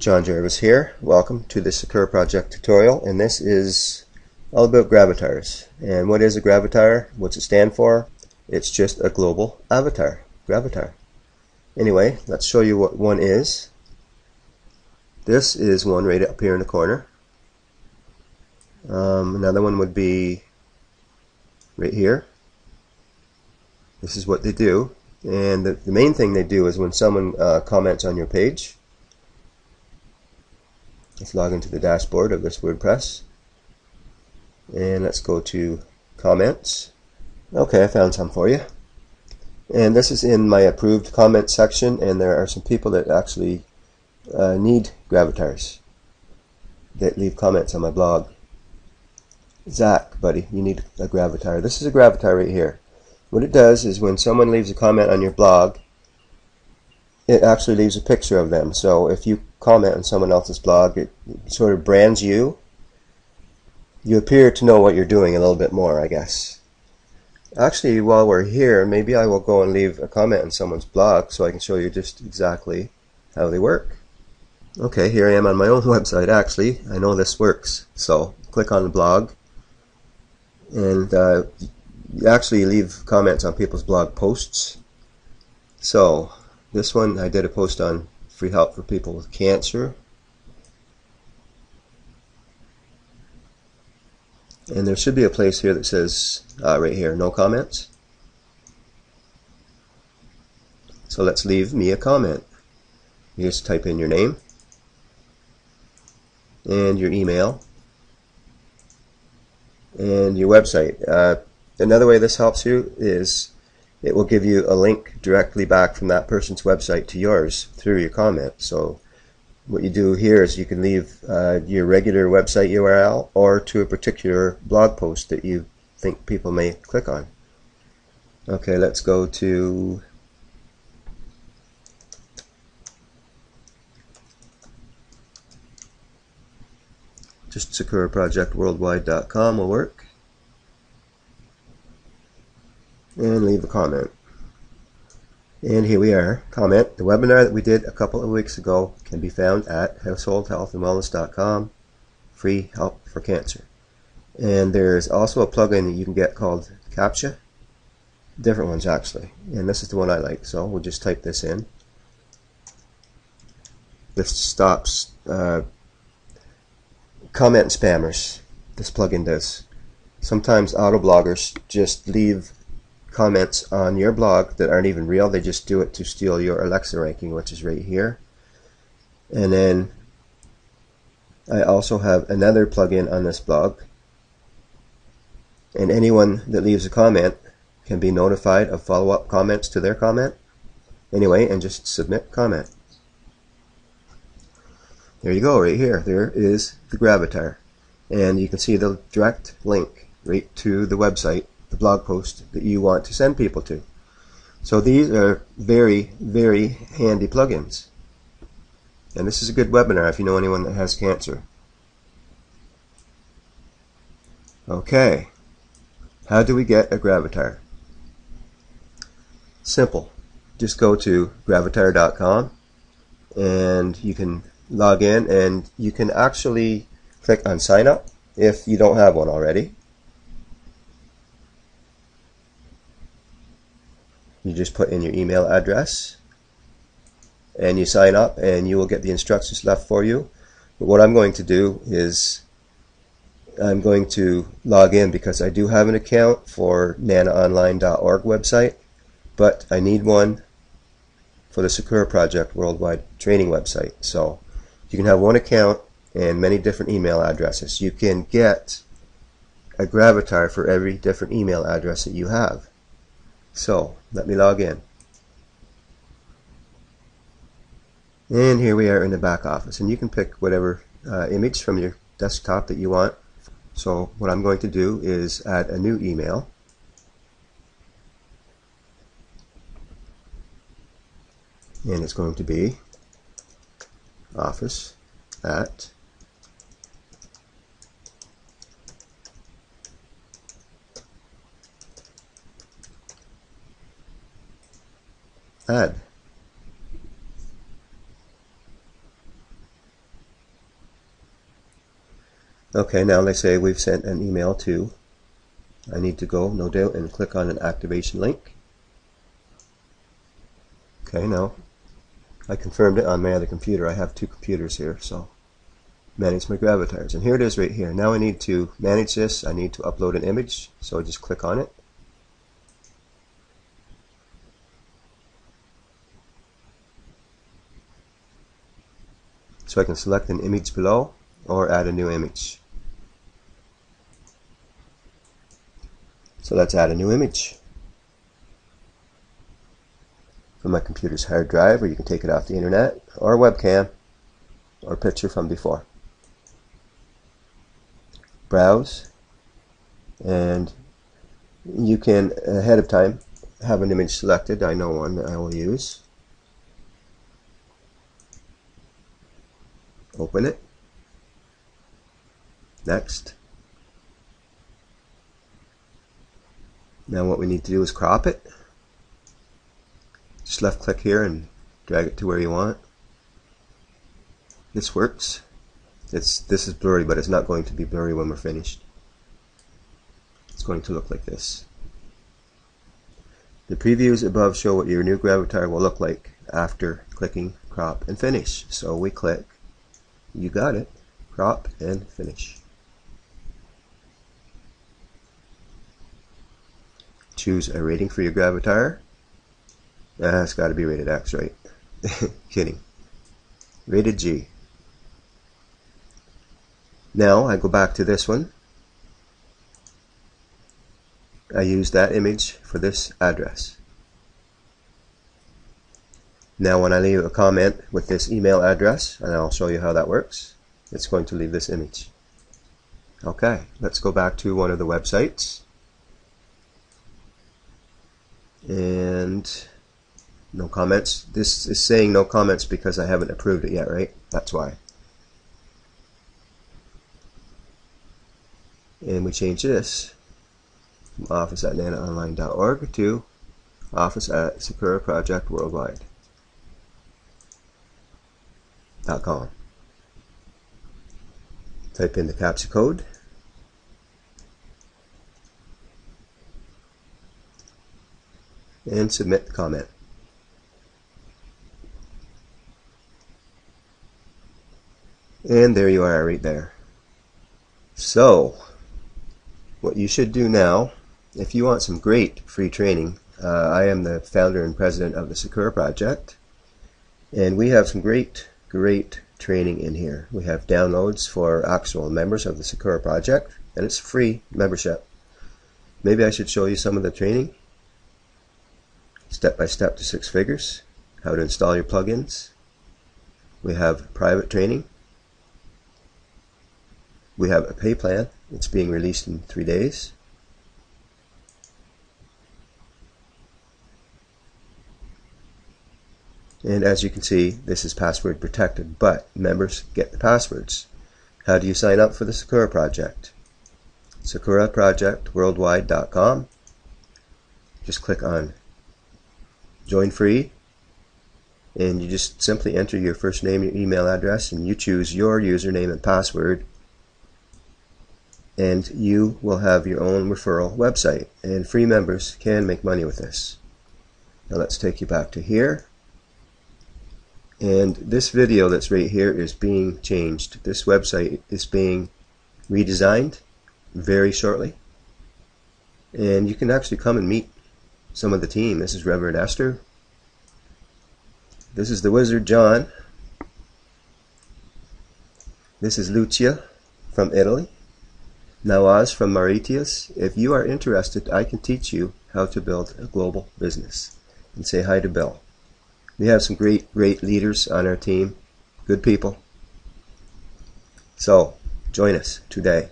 John Jarvis here. Welcome to the Sakura Project tutorial and this is all about gravatars. And what is a gravatar? What's it stand for? It's just a global avatar. Gravatar. Anyway, let's show you what one is. This is one right up here in the corner. Um, another one would be right here. This is what they do. And the, the main thing they do is when someone uh, comments on your page, Let's log into the dashboard of this WordPress. And let's go to comments. Okay, I found some for you. And this is in my approved comment section, and there are some people that actually uh, need gravatars that leave comments on my blog. Zach, buddy, you need a gravatar. This is a gravatar right here. What it does is when someone leaves a comment on your blog, it actually leaves a picture of them. So if you comment on someone else's blog, it sort of brands you. You appear to know what you're doing a little bit more, I guess. Actually, while we're here, maybe I will go and leave a comment on someone's blog so I can show you just exactly how they work. Okay, here I am on my own website actually. I know this works. So click on the blog and uh, you actually leave comments on people's blog posts. So this one I did a post on free help for people with cancer. And there should be a place here that says, uh, right here, no comments. So let's leave me a comment. You just type in your name and your email and your website. Uh, another way this helps you is it will give you a link directly back from that person's website to yours through your comment. So what you do here is you can leave uh, your regular website URL or to a particular blog post that you think people may click on. Okay, let's go to just sakuraprojectworldwide.com will work and leave a comment. And here we are. Comment. The webinar that we did a couple of weeks ago can be found at householdhealthandwellness.com. Free help for cancer. And there's also a plugin that you can get called CAPTCHA. Different ones actually. And this is the one I like. So we'll just type this in. This stops uh, comment spammers. This plugin does. Sometimes auto bloggers just leave comments on your blog that aren't even real. They just do it to steal your Alexa ranking, which is right here. And then I also have another plugin on this blog. And anyone that leaves a comment can be notified of follow-up comments to their comment. Anyway, and just submit comment. There you go, right here. There is the Gravatar. And you can see the direct link right to the website the blog post that you want to send people to. So these are very, very handy plugins. And this is a good webinar if you know anyone that has cancer. Okay. How do we get a Gravatar? Simple. Just go to gravatar.com and you can log in and you can actually click on sign up if you don't have one already. You just put in your email address and you sign up and you will get the instructions left for you. But what I'm going to do is I'm going to log in because I do have an account for nanaonline.org website, but I need one for the Sakura Project worldwide training website. So you can have one account and many different email addresses. You can get a gravatar for every different email address that you have. So let me log in. And here we are in the back office. And you can pick whatever uh, image from your desktop that you want. So what I'm going to do is add a new email. And it's going to be office at head Okay, now let's say we've sent an email to, I need to go, no doubt, and click on an activation link. Okay, now I confirmed it on my other computer. I have two computers here, so manage my gravatars. And here it is right here. Now I need to manage this. I need to upload an image, so I just click on it. So I can select an image below or add a new image. So let's add a new image from my computer's hard drive, or you can take it off the internet, or webcam, or picture from before. Browse, and you can ahead of time have an image selected. I know one that I will use. Open it. Next. Now what we need to do is crop it. Just left click here and drag it to where you want. This works. It's This is blurry, but it's not going to be blurry when we're finished. It's going to look like this. The previews above show what your new Gravatar will look like after clicking crop and finish. So we click, you got it, crop and finish. choose a rating for your Gravatar. Uh, it's got to be rated X, right? Kidding. Rated G. Now I go back to this one. I use that image for this address. Now when I leave a comment with this email address, and I'll show you how that works, it's going to leave this image. Okay, let's go back to one of the websites and no comments. This is saying no comments because I haven't approved it yet, right? That's why. And we change this from office at nanaonline.org to office at Sakura Project Worldwide. .com. Type in the CAPTCHA code and submit the comment. And there you are right there. So, what you should do now, if you want some great free training, uh, I am the founder and president of the Sakura Project, and we have some great, great training in here. We have downloads for actual members of the Sakura Project, and it's free membership. Maybe I should show you some of the training step by step to six figures, how to install your plugins. We have private training. We have a pay plan. It's being released in three days. And as you can see, this is password protected, but members get the passwords. How do you sign up for the Sakura Project? SakuraProjectWorldwide.com. Just click on join free and you just simply enter your first name, your email address, and you choose your username and password. And you will have your own referral website. And free members can make money with this. Now let's take you back to here. And this video that's right here is being changed. This website is being redesigned very shortly. And you can actually come and meet some of the team. This is Reverend Esther. This is the Wizard John. This is Lucia from Italy. Nawaz from Mauritius. If you are interested, I can teach you how to build a global business. And say hi to Bill. We have some great, great leaders on our team. Good people. So, join us today.